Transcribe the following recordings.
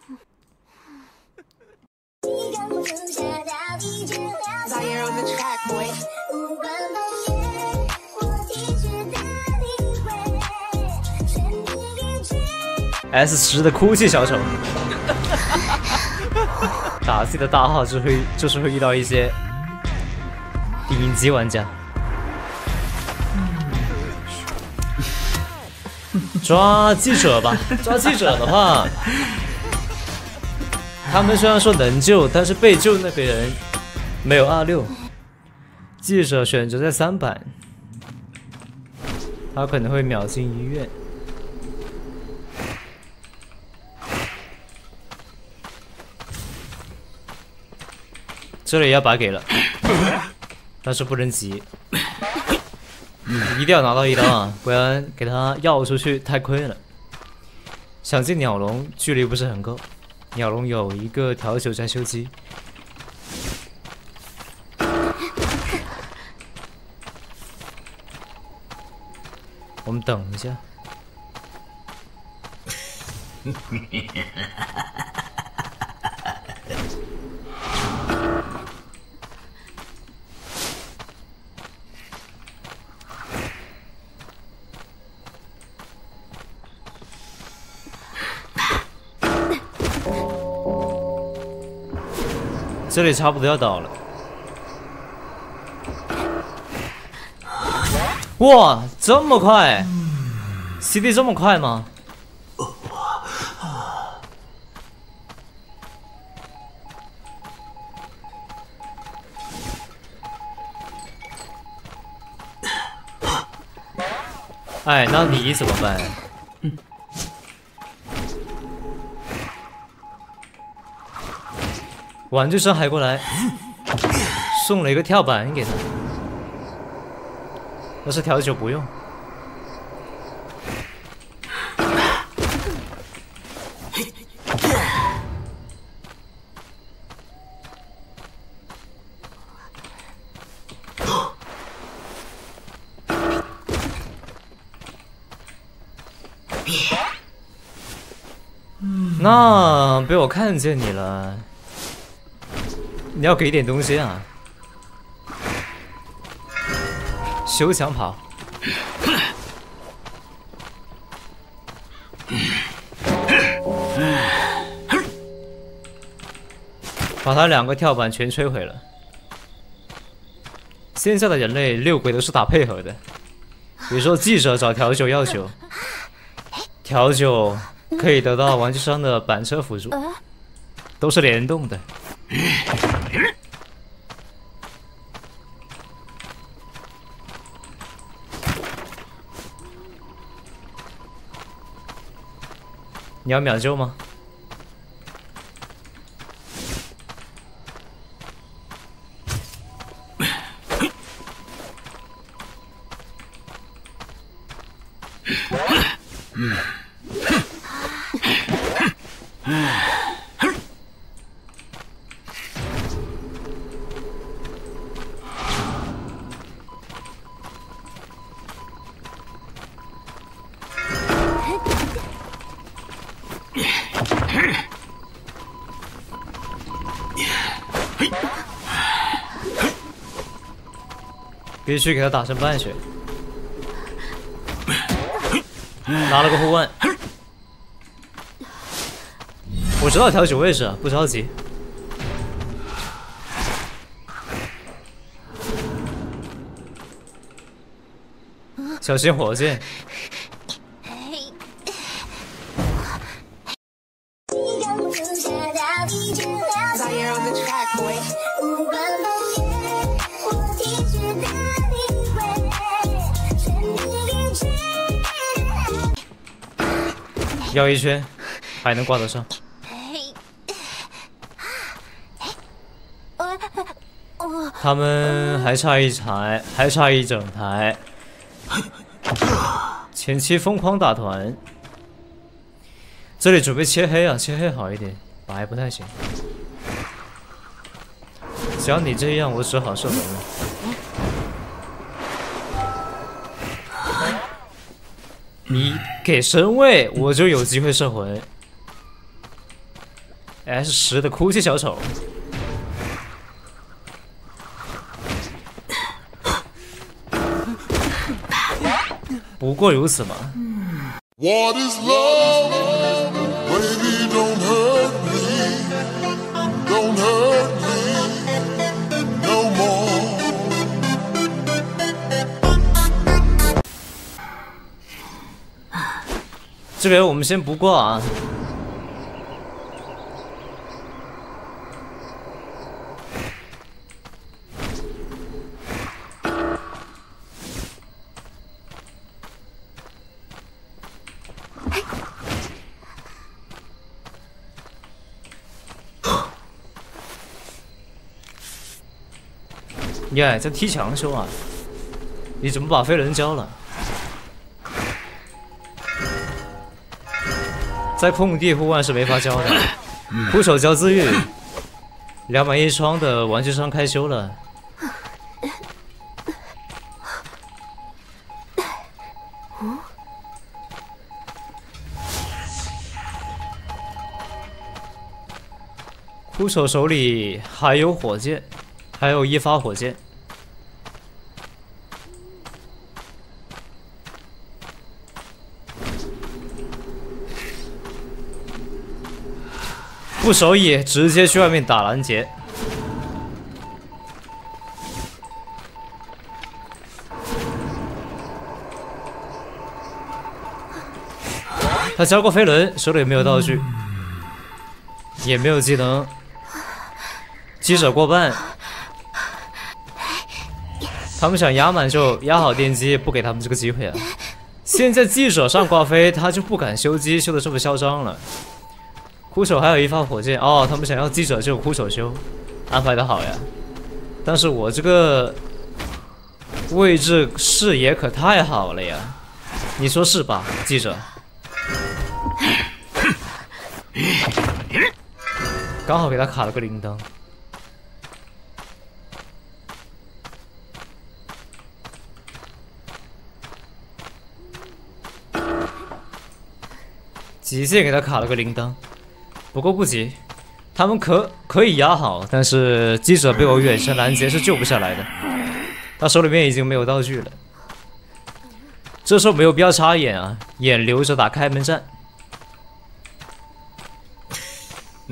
S 十的哭泣小丑，打自己的大号就会就是会遇到一些顶级玩家。抓记者吧，抓记者的话，他们虽然说能救，但是被救那个人没有二六，记者选择在三板，他可能会秒进医院。这里要把给了，但是不能急，一定要拿到一刀啊，不然给他要出去太亏了。想进鸟笼，距离不是很够，鸟笼有一个调酒在修机，我们等一下。这里差不多要倒了，哇，这么快？CD 这么快吗？哎，那你怎么办？玩具商还过来，送了一个跳板给他，要是调酒不用。那被我看见你了。你要给点东西啊！休想跑！把他两个跳板全摧毁了。现在的人类六鬼都是打配合的，比如说记者找调酒要酒，调酒可以得到玩具商的板车辅助，都是联动的。你要秒救吗？必须给他打成半血，拿了个护腕。我知道调酒位置，不着急。小心火箭。绕一圈，还能挂得上。他们还差一台，还差一整台。前期疯狂打团，这里准备切黑啊，切黑好一点，白不太行。只要你这样，我只好射魂了。你给身位，我就有机会摄魂。S 十的哭泣小丑。不过如此嘛。What is love? 这边我们先不挂啊。耶，在踢墙修啊！你怎么把飞轮交了？在空地护腕是没法交的。徒手交自愈，两百一窗的玩具商开修了。枯手手里还有火箭。还有一发火箭，不守野，直接去外面打拦截。他交过飞轮，手里也没有道具，也没有技能，记者过半。他们想压满就压好电机，不给他们这个机会啊！现在记者上挂飞，他就不敢修机，修的这么嚣张了。枯手还有一发火箭哦，他们想要记者就枯手修，安排的好呀。但是我这个位置视野可太好了呀，你说是吧，记者？刚好给他卡了个铃铛。极限给他卡了个铃铛，不过不急，他们可可以压好，但是记者被我远程拦截是救不下来的，他手里面已经没有道具了，这时候没有必要插眼啊，眼留着打开门战。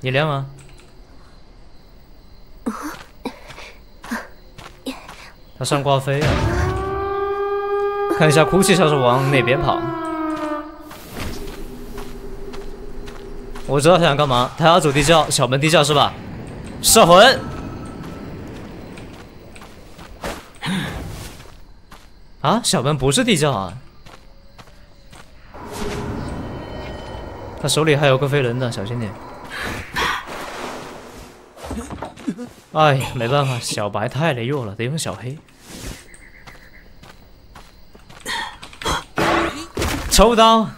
你亮吗？他上挂飞啊！看一下哭泣小手往哪边跑。我知道他想干嘛，他要走地窖，小门地窖是吧？摄魂！啊，小门不是地窖啊！他手里还有个飞轮呢，小心点。哎，没办法，小白太羸弱了，得用小黑。抽刀。